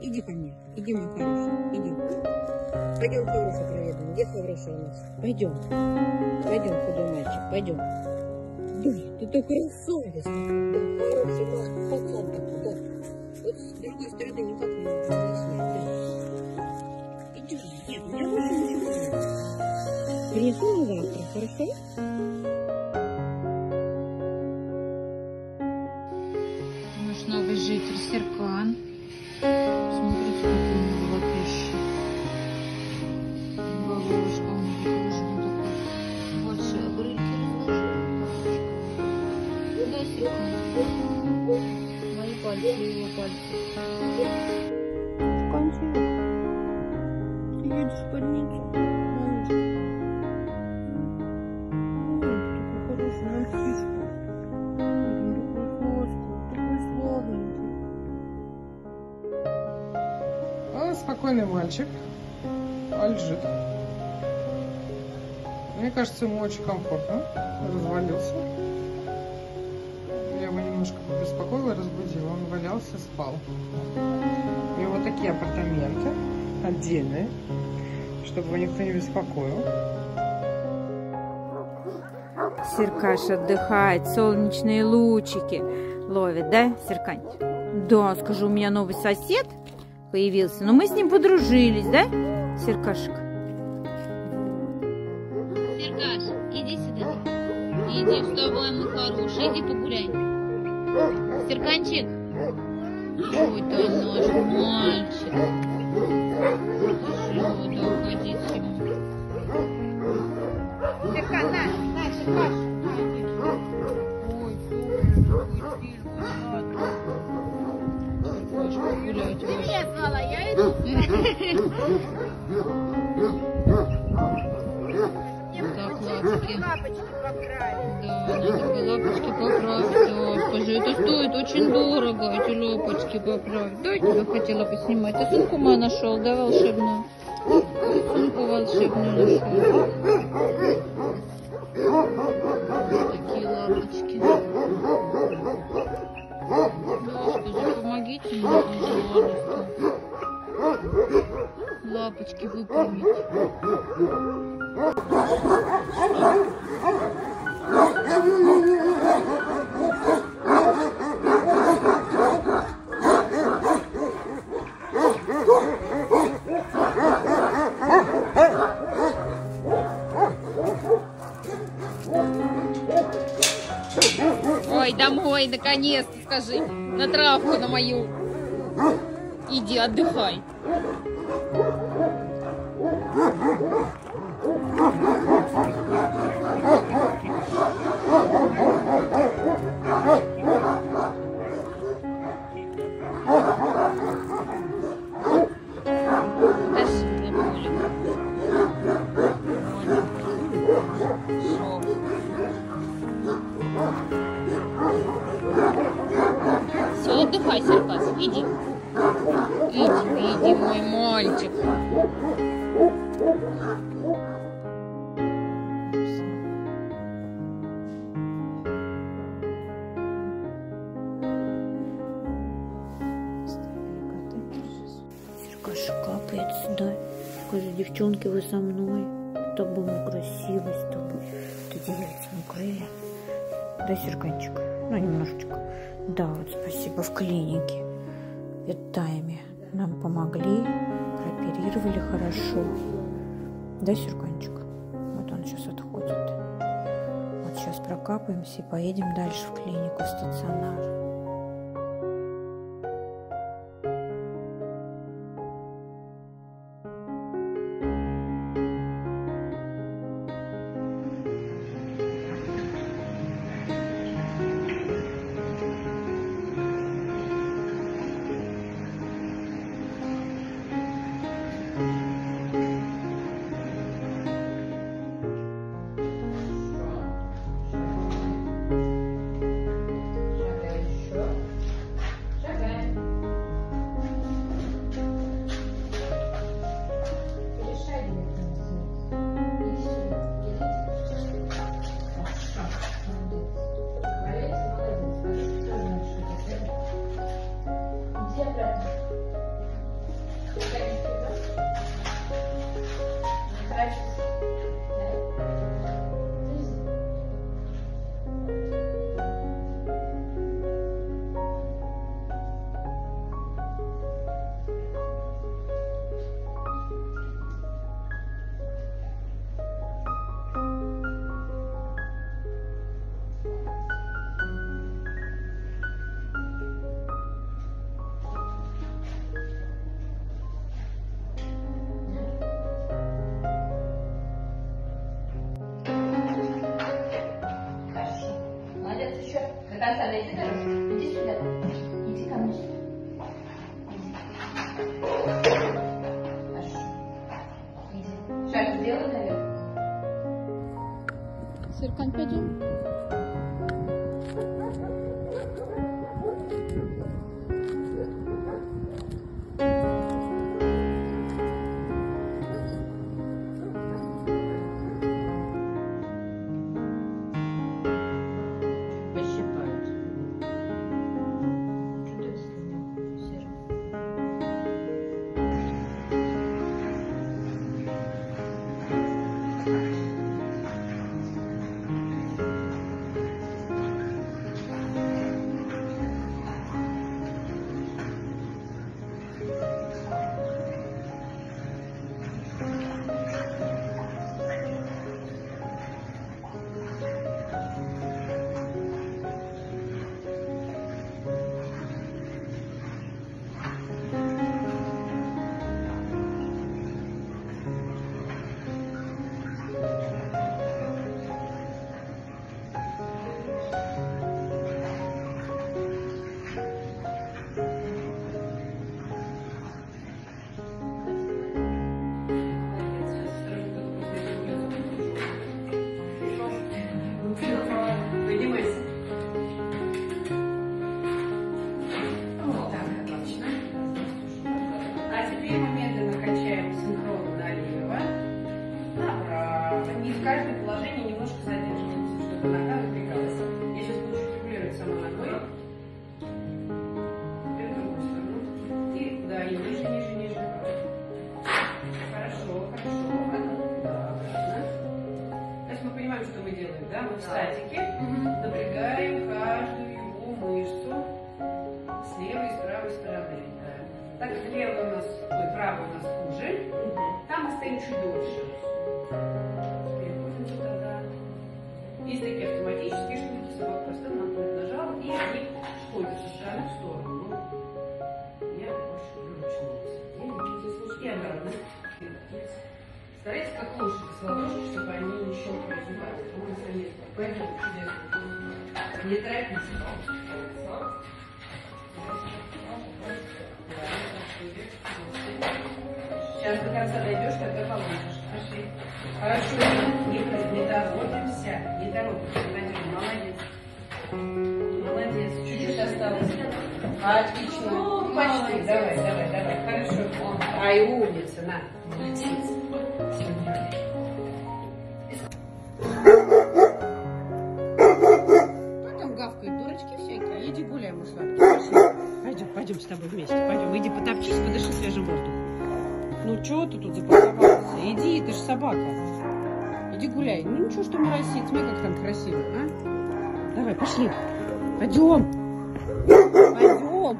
Иди ко мне. Иди, мой хороший. Иди. Пойдем Хавруша проведаем. Где Хавруша у нас? Пойдем. Пойдем, худой мальчик. Пойдем. Да, ты такой красавец. Да, хороший мальчик. Пацан такой, да. Вот с другой стороны никак не можно снять. Да. Идем. Нет, я больше ничего нет. Принесу завтра, хорошо? Мальчик. Лежит. Мне кажется, ему очень комфортно. Развалился. Я его немножко побеспокоила, разбудила. Он валялся, спал. У него такие апартаменты отдельные, чтобы его никто не беспокоил. Серкаш отдыхает, солнечные лучики ловит, да, Серкань? Да, скажу, у меня новый сосед появился, но мы с ним подружились, да, Серкашек? Серкаш, иди сюда. Иди, вставай, мой хороший, иди погуляй. Серканчик. Ой, ты наш мальчик. Серкан, на, на, Серкаш. Ладно. Хочешь погулять? Меня звала, я иду. Так, лапки. Да, надо лапочки поправить. Да, скажи, это стоит очень дорого, эти лапочки поправить. Да, я тебя хотела поснимать. А сумку мою нашел, да, волшебную? Сумку волшебную нашел. Такие лапочки. Скажи, помогите мне. Лапочки выпрямить. Ой, домой, наконец-то, скажи. На травку на мою. Иди, отдыхай. Все, отдыхай, Серкас, иди. Иди, иди, мой мальчик. Серкаша капает сюда. Скажи, девчонки, вы со мной. Тобой мы красивы, с тобой. Ты деревья укрыли. Да, Серганчик? Ну, немножечко. Да, вот спасибо в клинике. В Веттайме. Нам помогли, прооперировали хорошо. Да, Серганчик? Вот он сейчас отходит. Вот сейчас прокапаемся и поедем дальше в клинику, в стационар. Серкань, пойдем. Так как левая у нас, ой, правая у нас хуже, там мы стоим чуть дольше. Переходим туда, да. Есть такие автоматические штуки, собак просто нам нажал, и они ходят со стороны в сторону. Ну, я. Здесь лучше и обратно. Старайтесь как лучше с ладошки, чтобы они не щелкали зубами. Пойдем чудесно. Не торопитесь. Сейчас до конца дойдешь, тогда получишь. Пошли. Хорошо. Не, не торопимся. Не торопимся. Надежда, молодец. Молодец. Чуть-чуть осталось. Отлично. Почти. Давай, давай, давай. Хорошо. Ай, умница. На. Молодец. собака. Иди гуляй. Ну ничего, что моросит. Смотри, как там красиво, а? Давай, пошли. Пойдем. Пойдем.